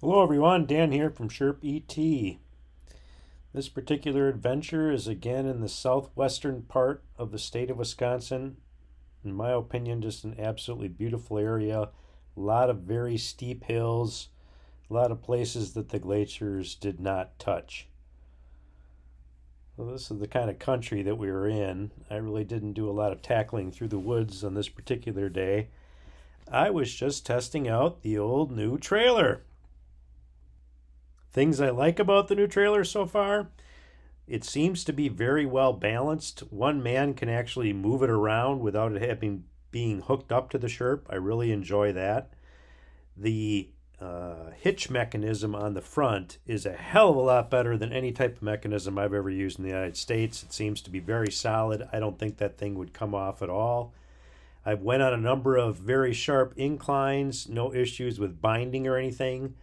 Hello everyone, Dan here from Sherp ET. This particular adventure is again in the southwestern part of the state of Wisconsin. In my opinion, just an absolutely beautiful area. A lot of very steep hills, a lot of places that the glaciers did not touch. This is the kind of country that we were in. I really didn't do a lot of tackling through the woods on this particular day. I was just testing out the old new trailer. Things I like about the new trailer so far it seems to be very well balanced. One man can actually move it around without it having being hooked up to the Sherp. I really enjoy that. The uh, hitch mechanism on the front is a hell of a lot better than any type of mechanism I've ever used in the United States. It seems to be very solid. I don't think that thing would come off at all. I've went on a number of very sharp inclines, no issues with binding or anything.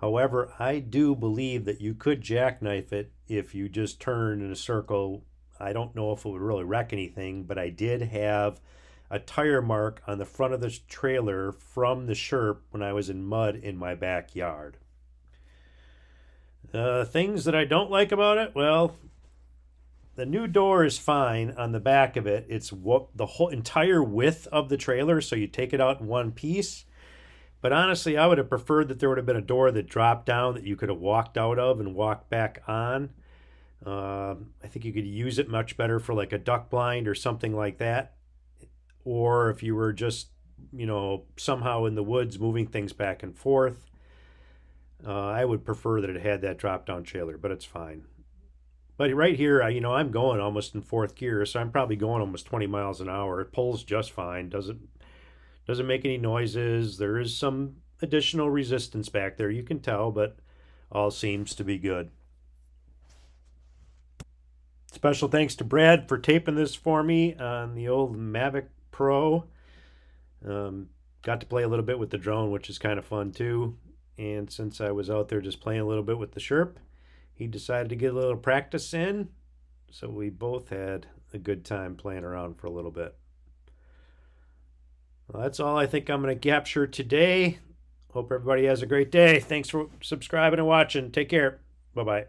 However, I do believe that you could jackknife it if you just turn in a circle. I don't know if it would really wreck anything, but I did have a tire mark on the front of the trailer from the Sherp when I was in mud in my backyard. Uh, things that I don't like about it, well, the new door is fine on the back of it. It's what the whole entire width of the trailer, so you take it out in one piece. But honestly, I would have preferred that there would have been a door that dropped down that you could have walked out of and walked back on. Um, I think you could use it much better for like a duck blind or something like that. Or if you were just, you know, somehow in the woods moving things back and forth. Uh, I would prefer that it had that drop down trailer, but it's fine. But right here, you know, I'm going almost in fourth gear, so I'm probably going almost 20 miles an hour. It pulls just fine. Doesn't doesn't make any noises. There is some additional resistance back there, you can tell, but all seems to be good. Special thanks to Brad for taping this for me on the old Mavic Pro. Um, got to play a little bit with the drone, which is kind of fun too. And since I was out there just playing a little bit with the Sherp, he decided to get a little practice in. So we both had a good time playing around for a little bit. Well, that's all I think I'm going to capture today. Hope everybody has a great day. Thanks for subscribing and watching. Take care. Bye bye.